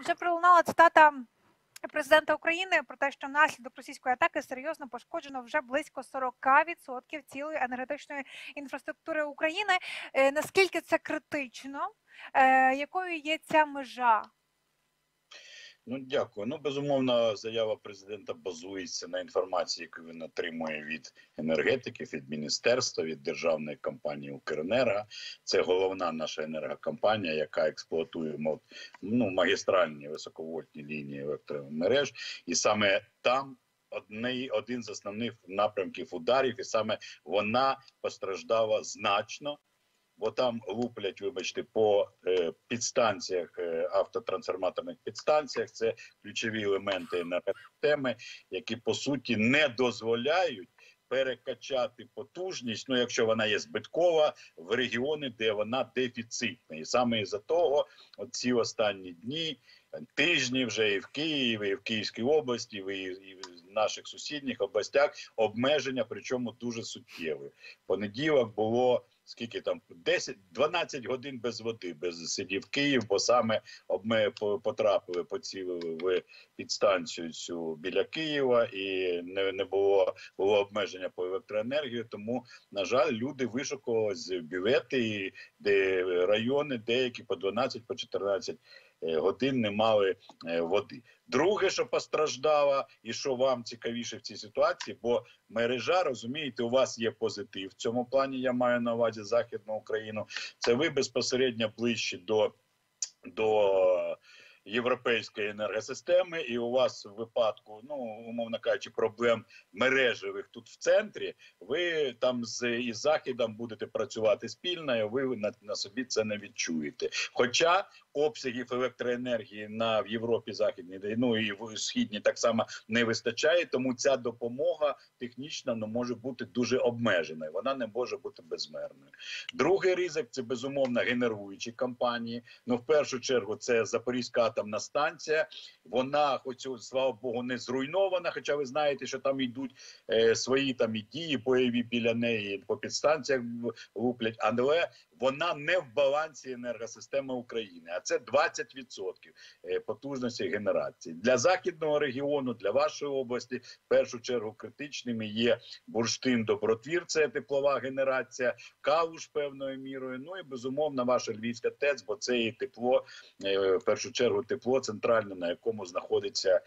Вже пролунала цитата президента України про те, що внаслідок російської атаки серйозно пошкоджено вже близько 40% цілої енергетичної інфраструктури України. Е, Наскільки це критично? Е, Якою є ця межа? Ну дякую. Ну безумовно, заява президента базується на інформації, яку він отримує від енергетиків, від міністерства, від державної компанії Укренерго. Це головна наша енергокомпанія, яка експлуатує ну, магістральні високовольтні лінії електромереж, і саме там. Одне, один з основних напрямків ударів, і саме вона постраждала значно, бо там луплять, вибачте, по е, підстанціях, е, автотрансформаторних підстанціях. Це ключові елементи енергосистеми, які по суті не дозволяють перекачати потужність, ну якщо вона є збиткова, в регіони, де вона дефіцитна, і саме із за того, ці останні дні. Тижні вже і в Києві, і в Київській області, і в наших сусідніх областях обмеження, причому дуже суттєві. Понеділок було скільки там 10-12 годин без води, без сидів Київ, бо саме ми по- потрапили, поцілили в підстанцію цю біля Києва, і не, не було було обмеження по електроенергії. Тому на жаль, люди вишукували з бювети, де райони деякі по 12 по 14 е, годин не мали е, води. Друге, що постраждало, і що вам цікавіше в цій ситуації, бо мережа, розумієте, у вас є позитив. В цьому плані я маю на увазі Західну Україну. Це ви безпосередньо ближче до, до європейської енергосистеми, і у вас в випадку, ну умовно кажучи, проблем мережевих тут в центрі. Ви там з із західом будете працювати спільно, і ви на, на собі це не відчуєте. Хоча обсягів електроенергії на в Європі західній, ну і в східній так само не вистачає, тому ця допомога технічна ну, може бути дуже обмеженою. Вона не може бути безмерною. Другий ризик це безумовно генеруючі компанії. Ну, в першу чергу, це Запорізька атомна станція. Вона, хоч слава Богу, не зруйнована. Хоча ви знаєте, що там йдуть е, свої там і дії бойові біля неї по підстанціях луплять, але вона не в балансі енергосистеми України, а це 20% е, потужності генерації для західного регіону, для вашої області. В першу чергу критичними є бурштин Добротвір, це теплова генерація, калуш певною мірою. Ну і безумовно, ваша львівська ТЕЦ, бо це і тепло, е, в першу чергу, тепло центральне, на якому знаходиться.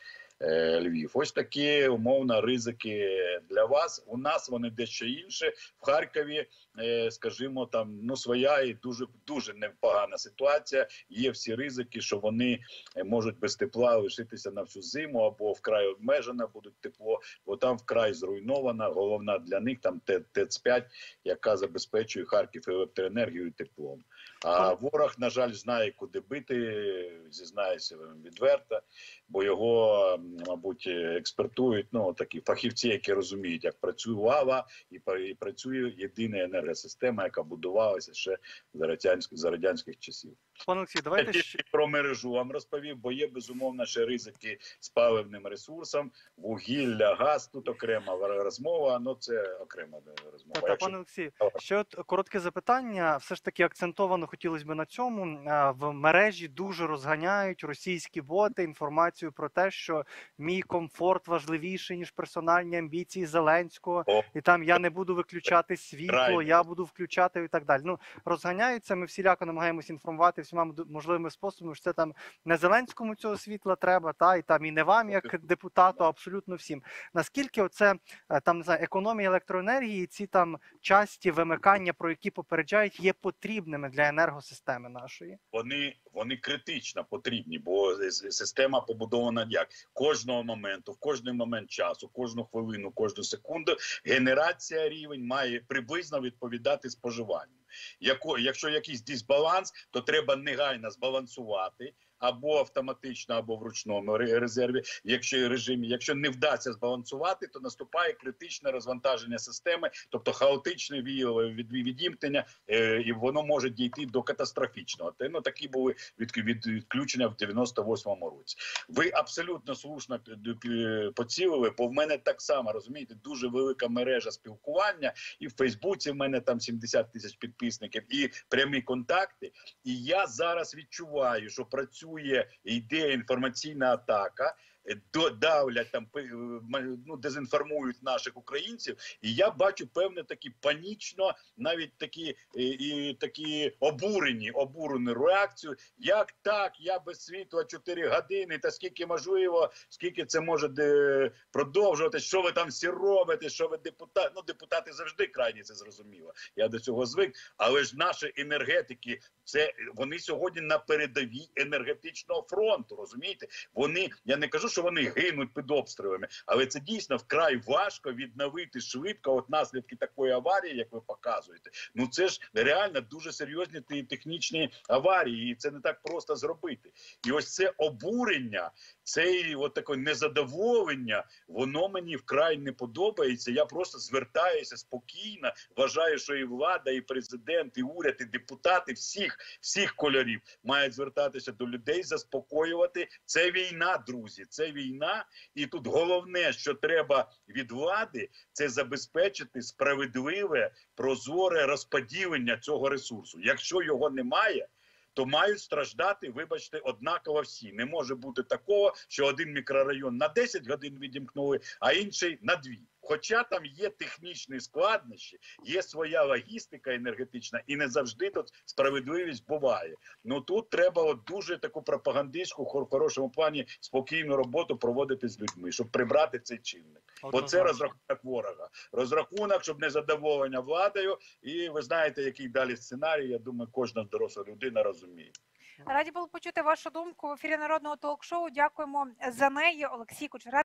е, Львів, ось такі умовно ризики для вас. У нас вони дещо інше в Харкові. Е, Скажімо, там ну своя і дуже дуже непогана ситуація. Є всі ризики, що вони е, можуть без тепла лишитися на всю зиму або вкрай обмежено будуть тепло, бо там вкрай зруйнована. Головна для них там Т- ТЕЦ-5, яка забезпечує Харків електроенергією і теплом. А ворог, на жаль, знає, куди бити, зізнаюся відверто, бо його, мабуть, експертують ну такі фахівці, які розуміють, як працює лава і, пра- і працює єдина енергосистема, яка будувалася ще за радянських за радянських часів. Пане Олексій, давайте ще про мережу вам розповів, бо є безумовно ще ризики з паливним ресурсом, вугілля, газ. Тут окрема розмова. Ну це окрема розмова. Та, та, Якщо пане Олексій, ще от коротке запитання. Все ж таки акцентовано хотілося б на цьому. Е, В мережі дуже розганяють російські боти інформацію про те, що мій комфорт важливіший ніж персональні амбіції Зеленського, О. і там я не буду виключати світло. Я буду включати і так далі. Ну розганяються. Ми всіляко намагаємось інформувати всіма можливими способами. що Це там не Зеленському цього світла треба, та і там і не вам, як депутату, абсолютно всім. Наскільки оце е, там не знаю, економія електроенергії, ці там часті вимикання, про які попереджають, є потрібними для енергосистеми нашої. вони, вони критично потрібні, бо система побудована як кожного моменту, в кожний момент часу, кожну хвилину, кожну секунду. Генерація рівень має приблизно відповідати споживанню. Яко, якщо якийсь дисбаланс, то треба негайно збалансувати. Або автоматично, або в ручному резерві, якщо режимі, якщо не вдасться збалансувати, то наступає критичне розвантаження системи, тобто хаотичне від, відімкнення, е, і воно може дійти до катастрофічного. Те, ну, такі були від, від, відключення в 98-му році. Ви абсолютно слушно поцілили, бо в мене так само розумієте, дуже велика мережа спілкування, і в Фейсбуці в мене там 70 тисяч підписників, і прямі контакти. І я зараз відчуваю, що працює працює, йде інформаційна атака. Е, до- Давлять там е, ну, дезінформують наших українців, і я бачу певне такі панічно, навіть такі і, і такі обурені, обурену реакцію. Як так? Я без світла 4 години, та скільки можливо, скільки це може де, продовжувати? Що ви там всі робите? Що ви депутати? Ну депутати завжди крайні це зрозуміло. Я до цього звик. Але ж наші енергетики, це вони сьогодні на передовій енергетичного фронту. Розумієте? Вони я не кажу, що вони гинуть під обстрілами, але це дійсно вкрай важко відновити швидко. От наслідки такої аварії, як ви показуєте. Ну це ж реально дуже серйозні те- технічні аварії, і це не так просто зробити. І ось це обурення, це от таке незадоволення, воно мені вкрай не подобається. Я просто звертаюся спокійно. Вважаю, що і влада, і президент, і уряд, і депутати всіх всіх кольорів мають звертатися до людей, заспокоювати. Це війна, друзі. Це війна, і тут головне, що треба від влади, це забезпечити справедливе, прозоре розподілення цього ресурсу. Якщо його немає. То мають страждати, вибачте, однаково всі. Не може бути такого, що один мікрорайон на 10 годин відімкнули, а інший на 2. Хоча там є технічні складнощі, є своя логістика енергетична, і не завжди тут справедливість буває. Ну тут треба от дуже таку пропагандистську, хор- в хорошому плані спокійну роботу проводити з людьми, щоб прибрати цей чинник. Бо це розрахунок ворога. Розрахунок, щоб не задоволення владою. І ви знаєте, який далі сценарій. Я думаю, кожна доросла людина розуміє. Раді було почути вашу думку в ефірі народного ток-шоу. Дякуємо за неї, Олексій Кучера.